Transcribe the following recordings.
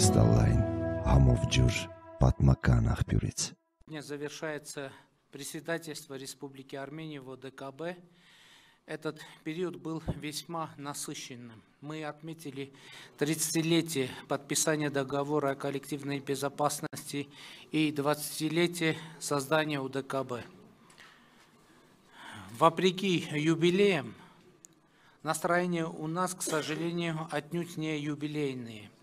Кристаллайн, համով ջուր, պատմական աղբյուրից. Сегодня завершается председательство Республики Армении в ОДКБ. Этот период был весьма насыщенным. Мы отметили 30-летие подписания договора о коллективной безопасности и 20-летие создания ОДКБ. Вопреки юбилеям, настроение у нас, к сожалению, отнюдь не юбилейные –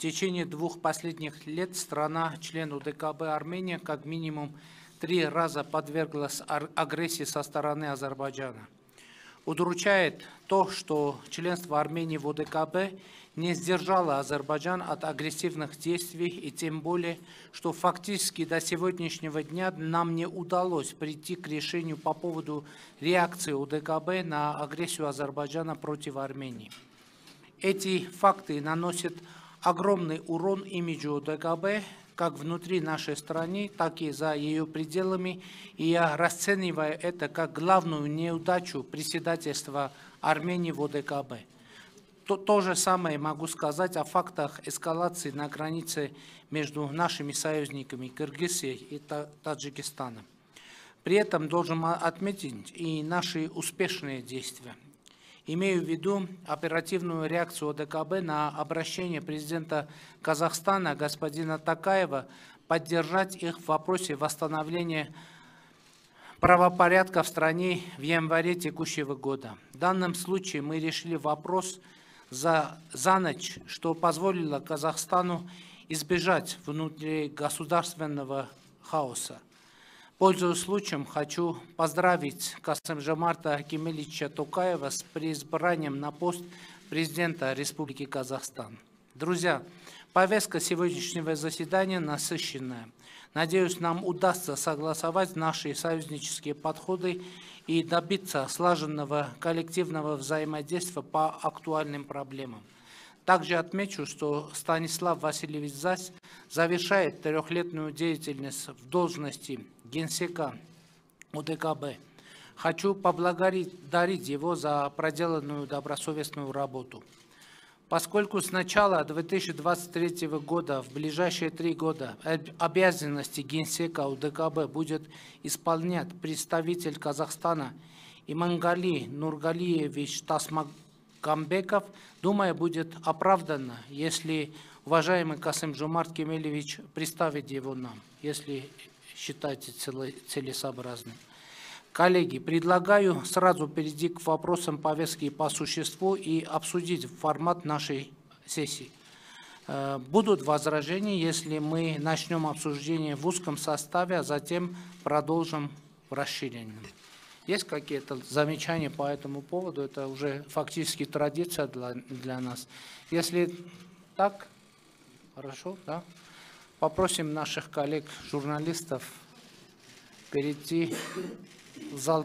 Течение двух последних лет страна, член УДКБ Армения, как минимум три раза подверглась агрессии со стороны Азербайджана – Удручает то, что членство Армении в ОДКБ не сдержало Азербайджан от агрессивных действий, и тем более, что фактически до сегодняшнего дня нам не удалось прийти к решению по поводу реакции ОДКБ на агрессию Азербайджана против Армении. Эти факты наносят огромный урон имиджу ОДКБ, как внутри нашей страны, так и за ее пределами. И я расцениваю это как главную неудачу председательства Армении в ОДКБ. То, то же самое могу сказать о фактах эскалации на границе между нашими союзниками Кыргызией и Таджикистаном. При этом должен отметить и наши успешные действия. Имею в виду оперативную реакцию ОДКБ на обращение президента Казахстана господина Такаева поддержать их в вопросе восстановления правопорядка в стране в январе текущего года. В данном случае мы решили вопрос за, за ночь, что позволило Казахстану избежать внутригосударственного хаоса. Пользуясь случаем, хочу поздравить Касым-Жамарта Акимелича Тукаева с преизбранием на пост президента Республики Казахстан. Друзья, повестка сегодняшнего заседания насыщенная. Надеюсь, нам удастся согласовать наши союзнические подходы и добиться слаженного коллективного взаимодействия по актуальным проблемам. Также отмечу, что Станислав Васильевич Зась завершает трехлетную деятельность в должности генсека УДКБ. Хочу поблагодарить его за проделанную добросовестную работу. Поскольку с начала 2023 года в ближайшие три года обязанности генсека УДКБ будет исполнять представитель Казахстана Имангали Нургалиевич Тасмагамбеков, думаю, будет оправданно, если уважаемый Касым Жумарт Кемелевич представит его нам, если считаете целесообразным. Коллеги, предлагаю сразу перейти к вопросам повестки по существу и обсудить формат нашей сессии. Э, будут возражения, если мы начнем обсуждение в узком составе, а затем продолжим в расширенном. Есть какие-то замечания по этому поводу? Это уже фактически традиция для, для нас. Если так, хорошо, да? Попросим наших коллег-журналистов перейти в зал